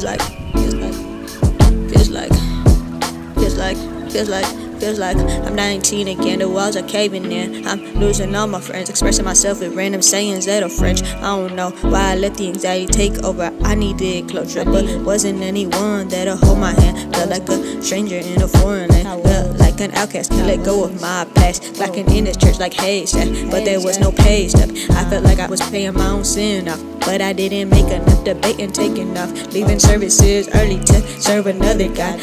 feels like, feels like, feels like, feels like, feels like. I'm 19 again. The walls are caving in. I'm losing all my friends, expressing myself with random sayings that are French. I don't know why I let the anxiety take over. I needed closure, but wasn't anyone that'll hold my hand. Felt like a stranger in a foreign land. Felt like an outcast. Let go of my past. Blacking in this church like haystack, but there was no pay stub. I felt like I was paying my own sin off, but I didn't make enough debate and take enough. Leaving services early to serve another God.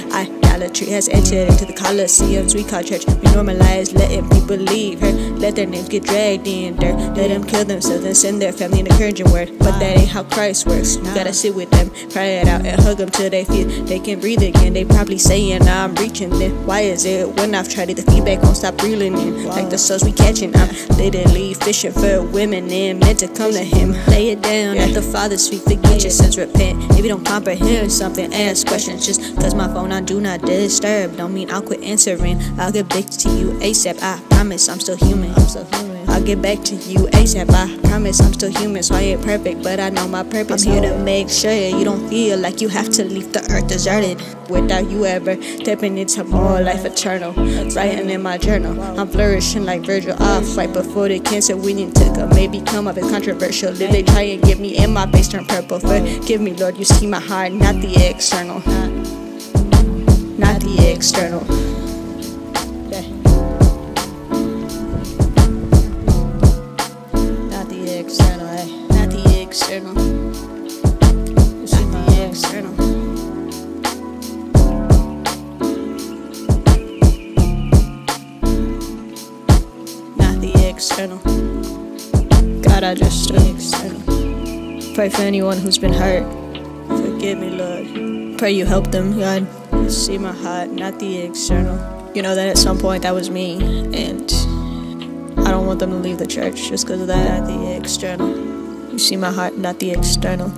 Idolatry has entered into the Colosseums we call church. We normalize letting people leave her, let their names get dragged in dirt, let them kill themselves and send their family an encouraging word. But that ain't how Christ works. You gotta sit with them, cry it out, and hug them till they feel they can breathe again. They probably saying, I'm reaching. Then why is it when I've tried it, the feedback won't stop reeling in? Like the souls we catching, I'm literally fishing for women and meant to come to Him. Lay it down at the Father's feet, forget your sins, repent. If you don't comprehend something, ask questions. Just cause my phone on do not disturb, don't mean I'll quit answering. I'll get back to you ASAP. I promise I'm still human. I'm still human. I'll get back to you ASAP. I promise I'm still human, so I ain't perfect, but I know my purpose. I'm here to make sure you don't feel like you have to leave the earth deserted without you ever stepping into more life eternal. Writing in my journal, I'm flourishing like Virgil. I'll fight before the cancer winning took a maybe come up as controversial. If they try and get me in my face turn purple, forgive me, Lord. You see my heart, not the external, not the external. Not the external, eh? Not the external. Not the external. Not the external. God, I just the external. Pray for anyone who's been hurt. Forgive me, Lord. Pray you help them, God. See my heart, not the external. You know that at some point that was me, and I don't want them to leave the church just because of that. Not the external. You see my heart, not the external.